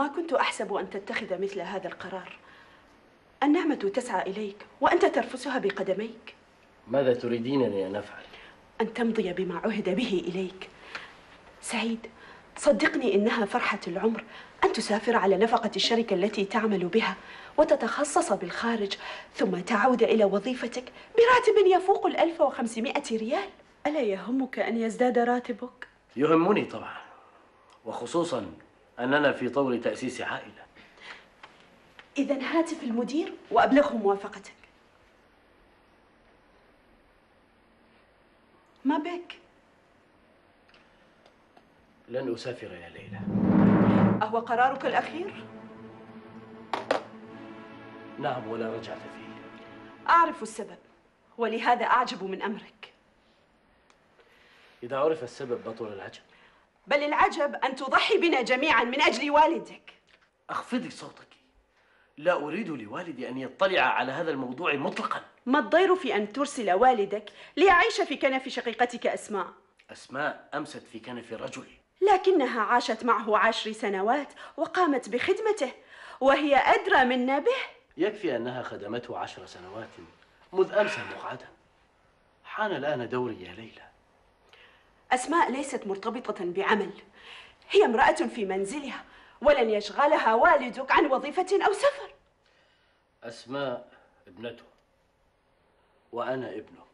ما كنت أحسب أن تتخذ مثل هذا القرار النعمة تسعى إليك وأنت ترفسها بقدميك ماذا تريدينني أن أفعل؟ أن تمضي بما عهد به إليك سعيد صدقني إنها فرحة العمر أن تسافر على نفقة الشركة التي تعمل بها وتتخصص بالخارج ثم تعود إلى وظيفتك براتب يفوق الألف وخمسمائة ريال ألا يهمك أن يزداد راتبك؟ يهمني طبعا وخصوصا أننا في طور تأسيس عائلة. إذا هاتف المدير وأبلغه موافقتك. ما بك؟ لن أسافر يا ليلى. أهو قرارك الأخير؟ نعم ولا رجعة فيه. أعرف السبب ولهذا أعجب من أمرك. إذا عرف السبب بطل العجب. بل العجب أن تضحي بنا جميعا من أجل والدك. أخفضي صوتك. لا أريد لوالدي أن يطلع على هذا الموضوع مطلقا. ما الضير في أن ترسل والدك ليعيش في كنف شقيقتك أسماء؟ أسماء أمست في كنف رجل. لكنها عاشت معه عشر سنوات وقامت بخدمته وهي أدرى منا به يكفي أنها خدمته عشر سنوات مذ أمسى مقعدا. حان الآن دوري يا ليلى. أسماء ليست مرتبطة بعمل. هي امرأة في منزلها ولن يشغلها والدك عن وظيفة أو سفر. أسماء ابنته وأنا ابنه.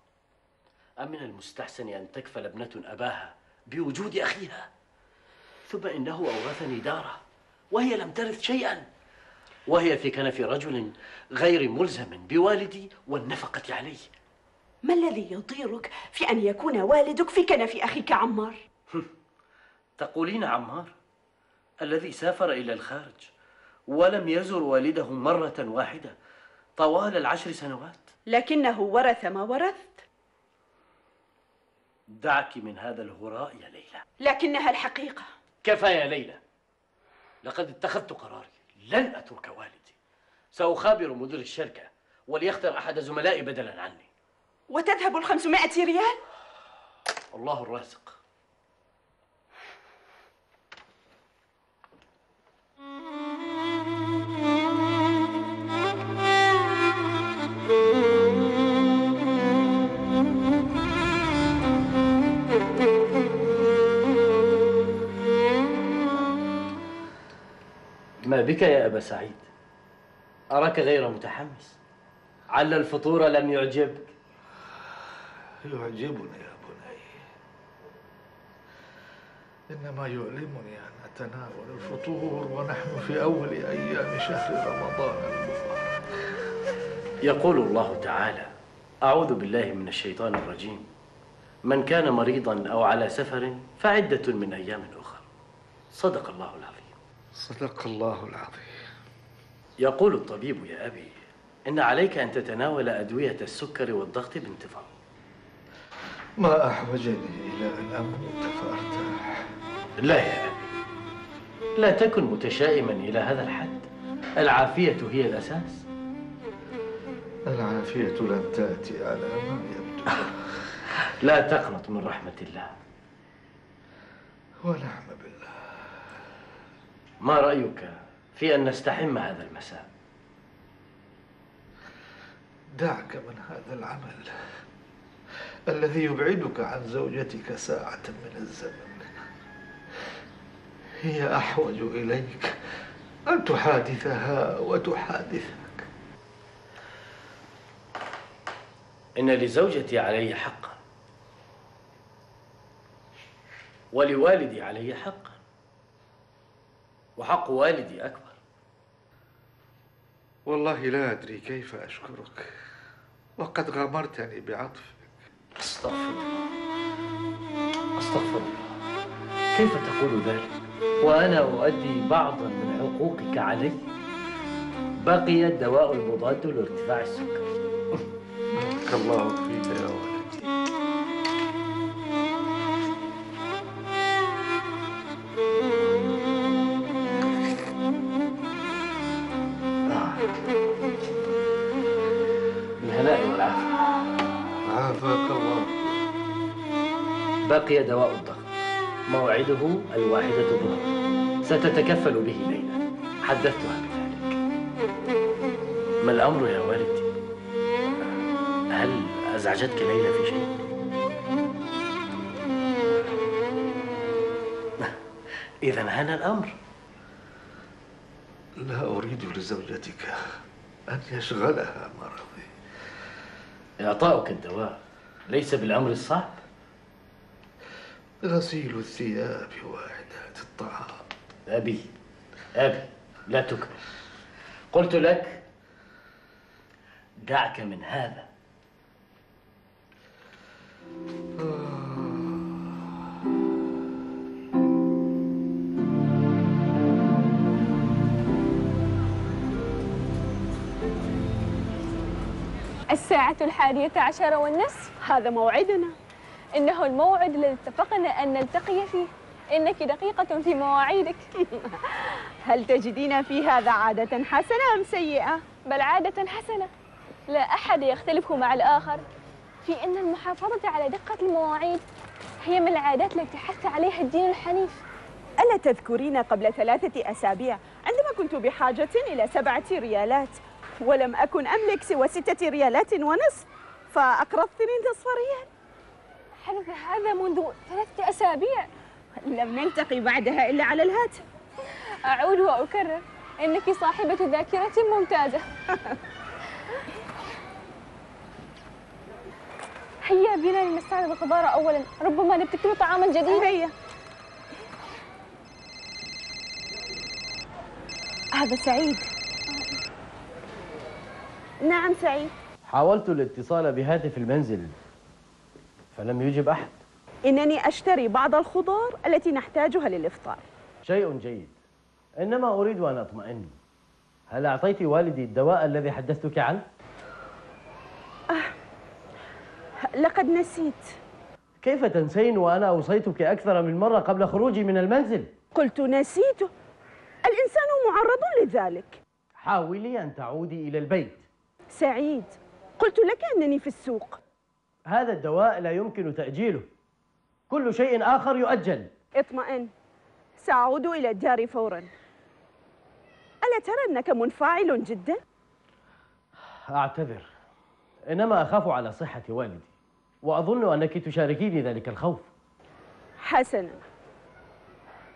أمن المستحسن أن تكفل ابنة أباها بوجود أخيها؟ ثم إنه أورثني دارة وهي لم ترث شيئا. وهي في كنف رجل غير ملزم بوالدي والنفقة عليه. ما الذي يضيرك في أن يكون والدك في كنف أخيك عمار؟ تقولين عمار الذي سافر إلى الخارج ولم يزر والده مرة واحدة طوال العشر سنوات. لكنه ورث ما ورثت. دعك من هذا الهراء يا ليلى. لكنها الحقيقة. كفى يا ليلى؟ لقد اتخذت قراري. لن أترك والدي. سأخابر مدير الشركة وليختر أحد زملائي بدلا عني. وتذهب الخمسمائة ريال؟ الله الرازق. ما بك يا أبا سعيد؟ أراك غير متحمس؟ عل الفطور لم يعجبك؟ يعجبني يا بني. إنما يؤلمني أن أتناول الفطور ونحن في أول أيام شهر رمضان المبارك. يقول الله تعالى أعوذ بالله من الشيطان الرجيم. من كان مريضا أو على سفر فعدة من أيام أخرى صدق الله العظيم. صدق الله العظيم. يقول الطبيب يا أبي إن عليك أن تتناول أدوية السكر والضغط بانتظام. ما أحوجني إلى أن أموت فأرتاح. لا يا أبي. لا تكن متشائما إلى هذا الحد. العافية هي الأساس. العافية لن تأتي على ما يبدو. لا تقنط من رحمة الله. ونعم بالله. ما رأيك في أن نستحم هذا المساء؟ دعك من هذا العمل. الذي يبعدك عن زوجتك ساعة من الزمن. هي أحوج إليك أن تحادثها وتحادثك. إن لزوجتي علي حقا ولوالدي علي حقا وحق والدي أكبر. والله لا أدري كيف أشكرك. وقد غمرتني بعطفك أستغفر الله. أستغفر الله. كيف تقول ذلك؟ وأنا أؤدي بعضا من حقوقك علي. بقي الدواء المضاد لارتفاع السكر. بارك الله فيك يا ولدي بقي دواء الضغط. موعده الواحدة الظهر. ستتكفل به ليلى. حدثتها بذلك. ما الأمر يا والدي؟ هل أزعجتك ليلى في شيء؟ إذا هان الأمر. لا أريد لزوجتك أن يشغلها مرضي. إعطاؤك الدواء ليس بالأمر الصعب. غسيل الثياب وإعداد الطعام. أبي أبي لا تكمل قلت لك دعك من هذا. الساعة الحادية عشر والنصف. هذا موعدنا. إنه الموعد الذي اتفقنا أن نلتقي فيه. إنك دقيقة في مواعيدك. هل تجدين في هذا عادة حسنة أم سيئة؟ بل عادة حسنة. لا أحد يختلف مع الآخر. في أن المحافظة على دقة المواعيد هي من العادات التي حث عليها الدين الحنيف. ألا تذكرين قبل ثلاثة أسابيع عندما كنت بحاجة إلى سبعة ريالات ولم أكن أملك سوى ستة ريالات ونصف فأقرضتني نصف ريال حدث هذا منذ ثلاثة أسابيع؟ لم نلتقي بعدها إلا على الهاتف. أعود وأكرر إنك صاحبة ذاكرة ممتازة. هيا بنا لنستعرض الخضار أولا. ربما نبتكر طعاما جديدا. هيا. هذا سعيد. نعم سعيد. حاولت الاتصال بهاتف المنزل. فلم يجب أحد. إنني أشتري بعض الخضار التي نحتاجها للإفطار. شيء جيد. إنما أريد أن أطمئن. هل أعطيت والدي الدواء الذي حدثتك عنه؟ لقد نسيت. كيف تنسين وأنا أوصيتك أكثر من مرة قبل خروجي من المنزل؟ قلت نسيت. الإنسان معرض لذلك. حاولي أن تعودي إلى البيت. سعيد. قلت لك أنني في السوق. هذا الدواء لا يمكن تأجيله. كل شيء آخر يؤجل. اطمئن. سأعود إلى الدار فورا. ألا ترى أنك منفعل جدا؟ أعتذر. إنما أخاف على صحة والدي وأظن أنك تشاركيني ذلك الخوف. حسنا.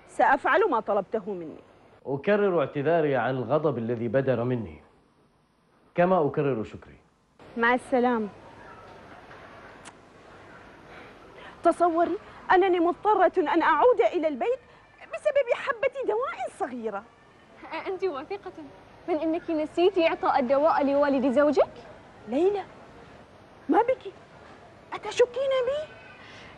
سأفعل ما طلبته مني. أكرر اعتذاري عن الغضب الذي بدر مني. كما أكرر شكري. مع السلامة. تصوري أنني مضطرة أن أعود إلى البيت بسبب حبة دواء صغيرة. أنت واثقة من أنك نسيت إعطاء الدواء لوالد زوجك؟ ليلى ما بك؟ أتشكين بي؟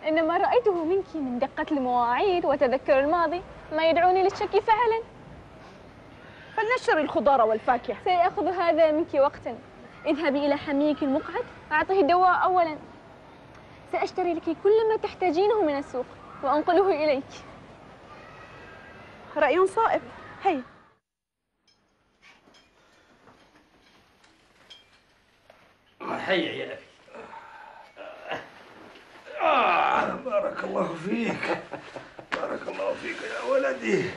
إنما رأيته منك من دقة المواعيد وتذكر الماضي ما يدعوني للشك فعلا. فلنشتري الخضار والفاكهة. سيأخذ هذا منك وقتا. اذهبي إلى حميك المقعد أعطه الدواء أولا. سأشتري لك كل ما تحتاجينه من السوق وأنقله إليك. رأي صائب. هيا هيا يا أبي آه بارك الله فيك. بارك الله فيك يا ولدي.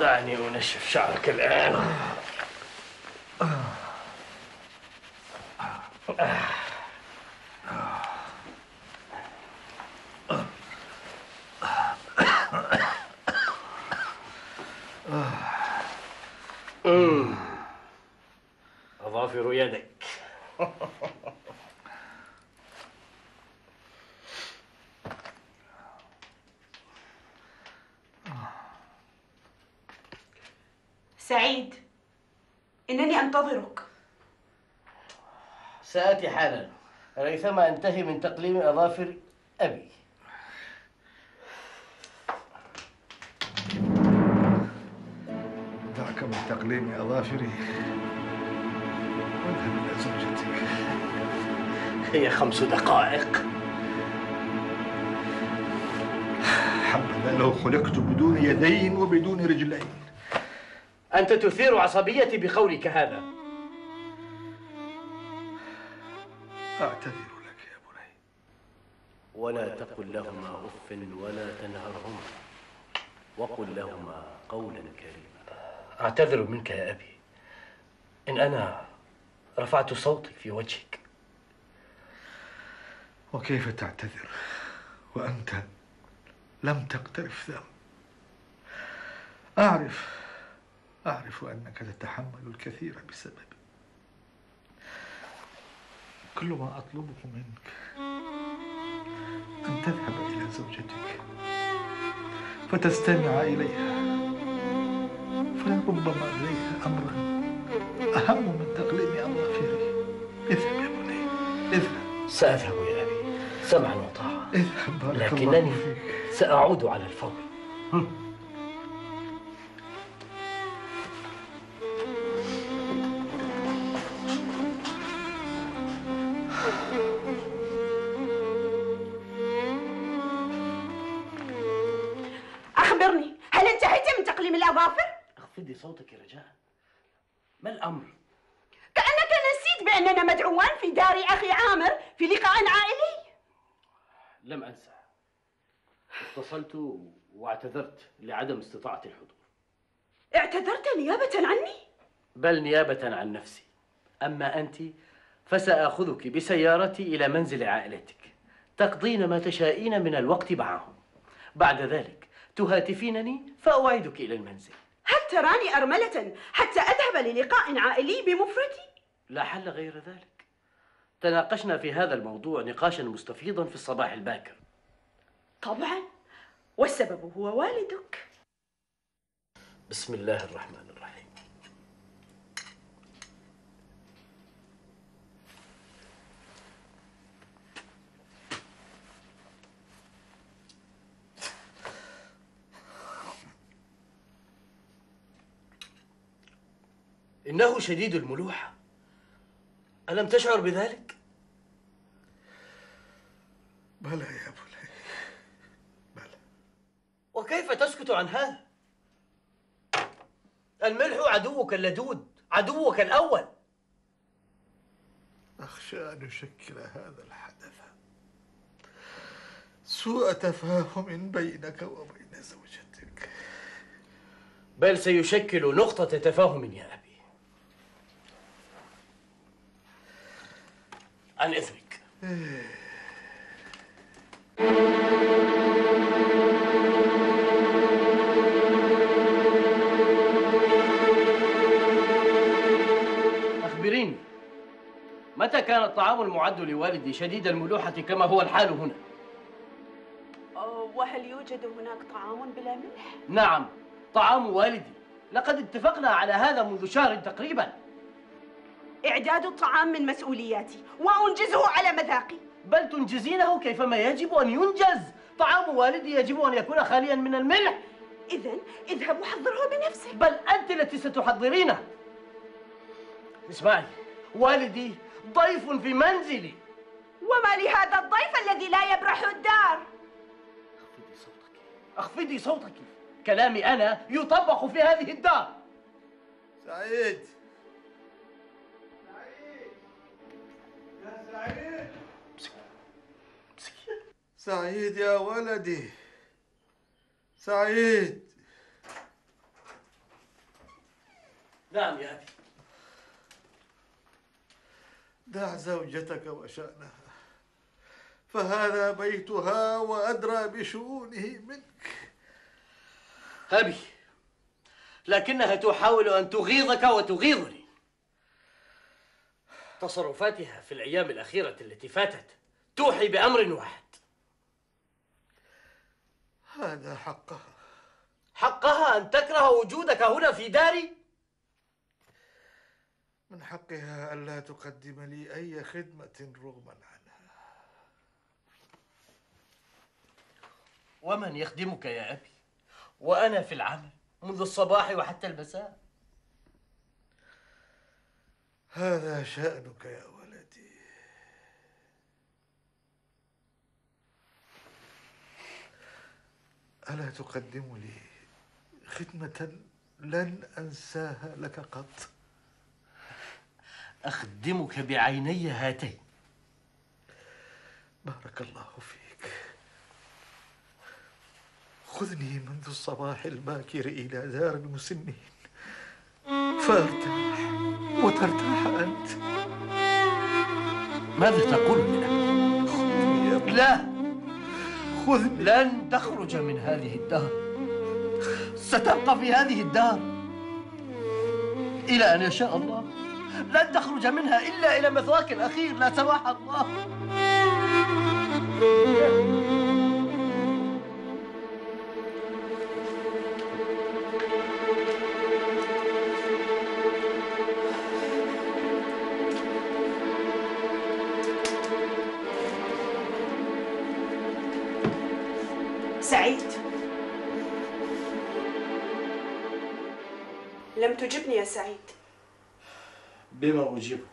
دعني أنشف شعرك الآن. أمم. أظافر يدك. سعيد إنني أنتظرك. سآتي حالا. ريثما أنتهي من تقليم أظافر أبي. دعك من تقليم أظافري هي خمس دقائق. حبذا لو خلقت بدون يدين وبدون رجلين. أنت تثير عصبيتي بقولك هذا. أعتذر لك يا بني. ولا تقل لهما أف ولا تنهرهما. وقل لهما قولا كريما. أعتذر منك يا أبي. إن أنا رفعت صوتي في وجهك. وكيف تعتذر؟ وأنت لم تقترف ذنب. أعرف أعرف أنك تتحمل الكثير بسببي كل ما أطلبه منك أن تذهب إلى زوجتك فتستمع إليها. فلربما لديها أمرا أهم من تقليم أظافري اذهب يا بني اذهب. سأذهب يا سمعا بارك الله لكنني فيك. سأعود على الفور أخبرني هل انتهيت من تقليم الأظافر؟ اخفضي صوتك رجاء ما الأمر كأنك نسيت بأننا مدعوان في دار أخي عامر في لقاء عائلي لم انسى اتصلت واعتذرت لعدم استطاعتي الحضور. اعتذرت نيابة عني؟ بل نيابة عن نفسي. أما أنت فسآخذك بسيارتي إلى منزل عائلتك. تقضين ما تشائين من الوقت معهم. بعد ذلك تهاتفينني فأوعدك إلى المنزل. هل تراني أرملة حتى أذهب للقاء عائلي بمفردي؟ لا حل غير ذلك. تناقشنا في هذا الموضوع نقاشا مستفيضا في الصباح الباكر. طبعا. والسبب هو والدك. بسم الله الرحمن الرحيم. إنه شديد الملوحة. ألم تشعر بذلك؟ بلى يا بني بلى وكيف تسكت عن هذا؟ الملح عدوك اللدود عدوك الأول. أخشى أن يشكل هذا الحدث. سوء تفاهم بينك وبين زوجتك. بل سيشكل نقطة تفاهم يا أبي. عن إذنك. متى كان الطعام المعد لوالدي شديد الملوحة كما هو الحال هنا؟ وهل يوجد هناك طعام بلا ملح؟ نعم طعام والدي. لقد اتفقنا على هذا منذ شهر تقريبا. إعداد الطعام من مسؤولياتي وأنجزه على مذاقي. بل تنجزينه كيفما يجب أن ينجز. طعام والدي يجب أن يكون خاليا من الملح. إذا اذهب وحضره بنفسك. بل أنت التي ستحضرينه. اسمعي والدي ضيف في منزلي. وما لهذا الضيف الذي لا يبرح الدار؟ أخفضي صوتك. أخفضي صوتك. كلامي أنا يطبق في هذه الدار. سعيد يا سعيد. سعيد يا ولدي. سعيد. نعم يا أبي. دع زوجتك وشأنها. فهذا بيتها وأدرى بشؤونه منك. أبي لكنها تحاول أن تغيظك وتغيظني. تصرفاتها في الأيام الأخيرة التي فاتت توحي بأمر واحد. هذا حقها. حقها أن تكره وجودك هنا في داري؟ من حقها ألا تقدم لي أي خدمة رغما عنها. ومن يخدمك يا أبي؟ وأنا في العمل منذ الصباح وحتى المساء. هذا شأنك يا ولدي. ألا تقدم لي خدمة لن أنساها لك قط؟ أخدمك بعيني هاتين. بارك الله فيك. خذني منذ الصباح الباكر إلى دار المسنين. فأرتاح وترتاح أنت. ماذا تقول يا ابني لا خذني. لن تخرج من هذه الدار. ستبقى في هذه الدار. إلى أن يشاء الله. لن تخرج منها إلا إلى مثواك الأخير لا سمح الله. سعيد. لم تجبني يا سعيد. بما أجيبك.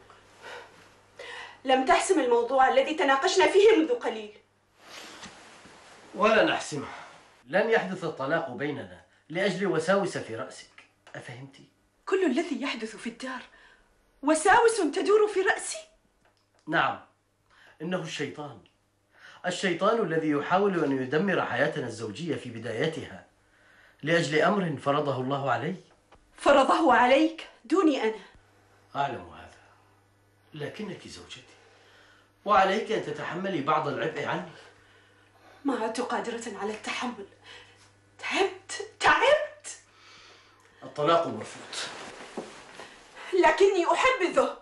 لم تحسم الموضوع الذي تناقشنا فيه منذ قليل. ولا نحسمه. لن يحدث الطلاق بيننا لأجل وساوس في رأسك. أفهمت؟ كل الذي يحدث في الدار وساوس تدور في رأسي؟ نعم إنه الشيطان. الشيطان الذي يحاول أن يدمر حياتنا الزوجية في بدايتها لأجل أمر فرضه الله علي فرضه عليك دوني أنا. أعلم هذا. لكنك زوجتي وعليك أن تتحملي بعض العبء عني. ما عدت قادرة على التحمل. تعبت تعبت. الطلاق مرفوض. لكني أحبذه.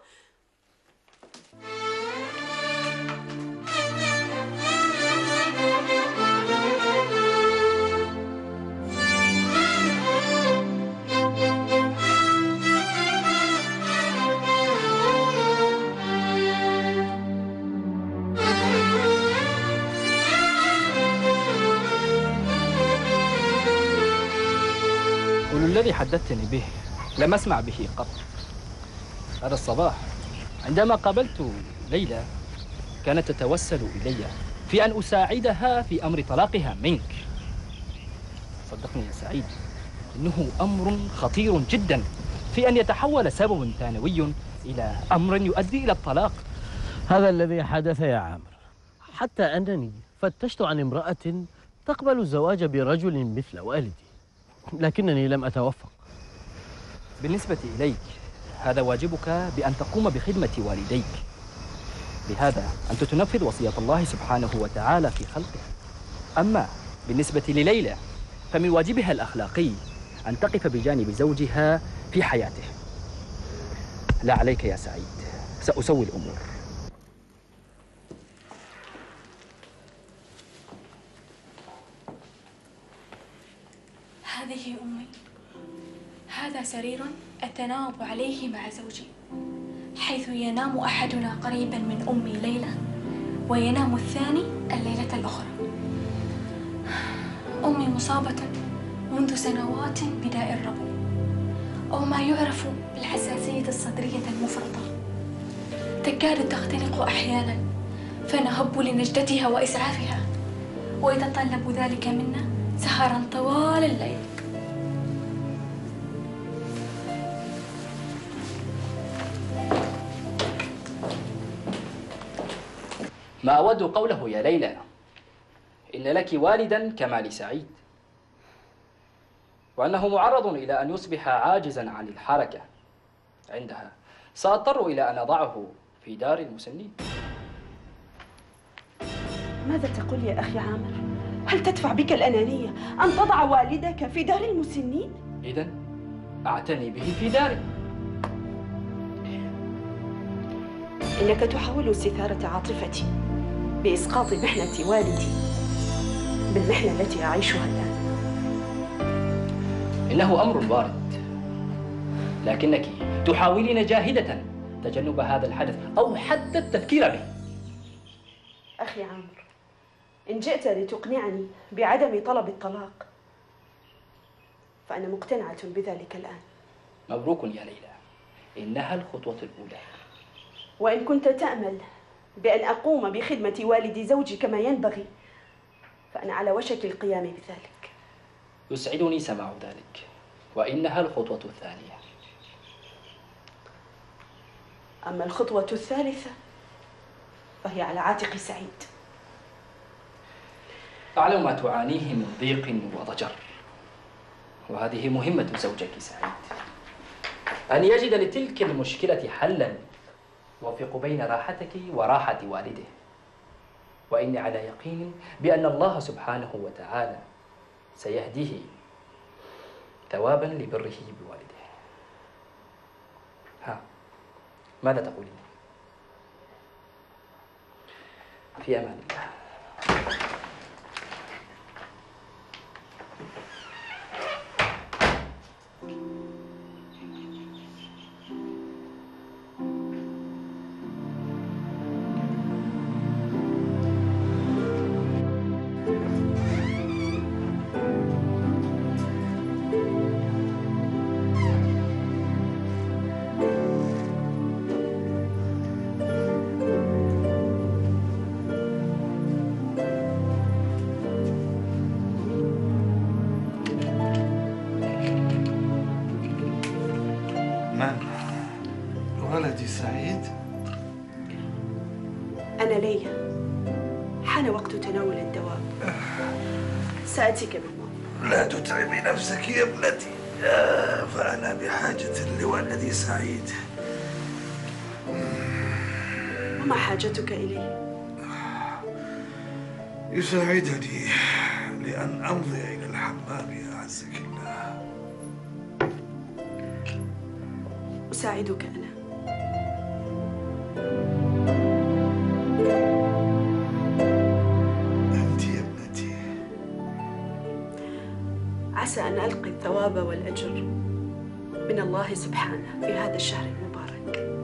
الذي حدثتني به لم أسمع به قط. هذا الصباح عندما قابلت ليلى كانت تتوسل إلي في أن أساعدها في أمر طلاقها منك. صدقني يا سعيد إنه أمر خطير جدا في أن يتحول سبب ثانوي إلى أمر يؤدي إلى الطلاق. هذا الذي حدث يا عامر. حتى أنني فتشت عن امرأة تقبل الزواج برجل مثل والدي. لكنني لم أتوفق. بالنسبة إليك هذا واجبك بأن تقوم بخدمة والديك. لهذا أنت تنفذ وصية الله سبحانه وتعالى في خلقه. أما بالنسبة لليلى فمن واجبها الأخلاقي أن تقف بجانب زوجها في حياته. لا عليك يا سعيد سأسوي الأمور. هذه أمي. هذا سرير أتناوب عليه مع زوجي حيث ينام أحدنا قريبا من أمي ليلى وينام الثاني الليلة الأخرى. أمي مصابة منذ سنوات بداء الربو أو ما يعرف بالحساسية الصدرية المفرطة. تكاد تختنق أحيانا فنهب لنجدتها وإسعافها ويتطلب ذلك منا سهرا طوال الليل. ما أود قوله يا ليلى إن لك والدا كما لسعيد. وأنه معرض إلى أن يصبح عاجزا عن الحركة عندها. سأضطر إلى أن أضعه في دار المسنين. ماذا تقول يا أخي عامر؟ هل تدفع بك الأنانية أن تضع والدك في دار المسنين؟ إذا أعتني به في داري. إنك تحاول استثارة عاطفتي. بإسقاط محنة والدي بالمحنة التي أعيشها الآن. إنه أمر وارد لكنك تحاولين جاهدة تجنب هذا الحدث أو حتى التفكير به. أخي عامر إن جئت لتقنعني بعدم طلب الطلاق فأنا مقتنعة بذلك الآن. مبروك يا ليلى. إنها الخطوة الأولى. وإن كنت تأمل بأن أقوم بخدمة والد زوجي كما ينبغي فأنا على وشك القيام بذلك. يسعدني سماع ذلك وإنها الخطوة الثانية. أما الخطوة الثالثة فهي على عاتق سعيد. أعلم ما تعانيه من ضيق وضجر وهذه مهمة زوجك سعيد. أن يجد لتلك المشكلة حلا يوفق بين راحتك وراحة والده. وإني على يقين بأن الله سبحانه وتعالى سيهديه ثوابا لبره بوالده. ها ماذا تقولين؟ في أمان الله. أنا ليلى حان وقت تناول الدواء سآتيك بالماء لا تتعبي نفسك يا ابنتي. آه، فأنا بحاجة لولدي سعيد. وما حاجتك إليه؟ يساعدني لأن أمضي إلى الحمام يا أعزك الله. أساعدك أنا. الثواب والأجر من الله سبحانه في هذا الشهر المبارك.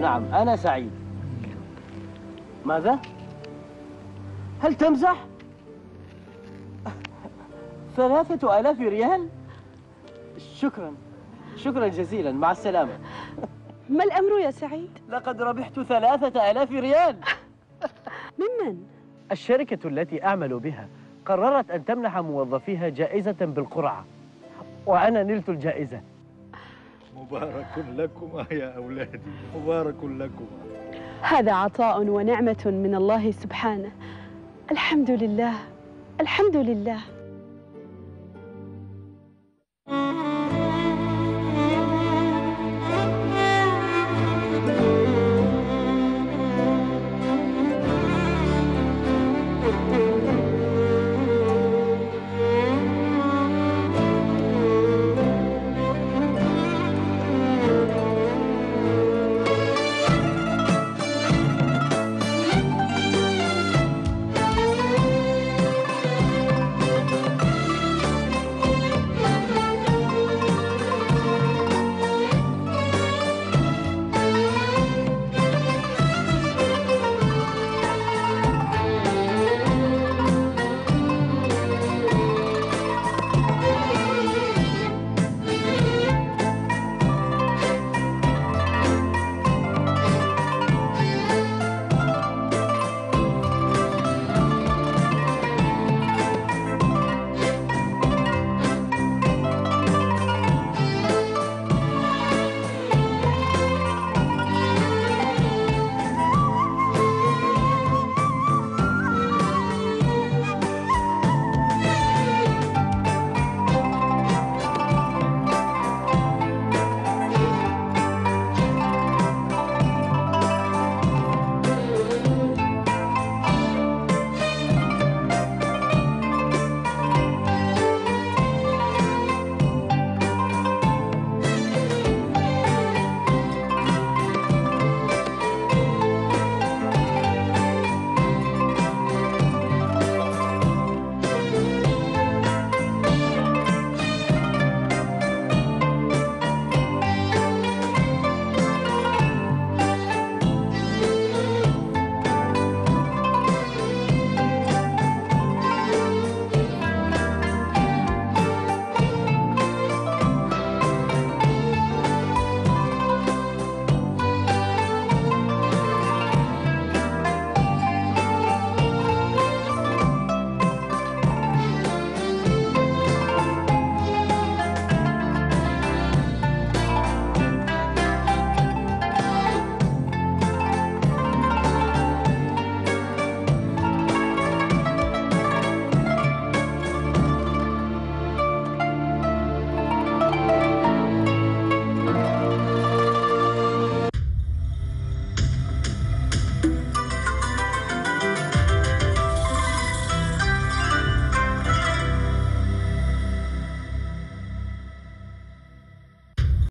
نعم نعم أنا سعيد ماذا؟ هل تمزح؟ ثلاثة آلاف ريال؟ شكرا شكرا جزيلا مع السلامة ما الأمر يا سعيد؟ لقد ربحت ثلاثة آلاف ريال ممن؟ الشركة التي أعمل بها قررت أن تمنح موظفيها جائزة بالقرعة وأنا نلت الجائزة مبارك لكما يا أولادي مبارك لكما. هذا عطاء ونعمة من الله سبحانه. الحمد لله الحمد لله.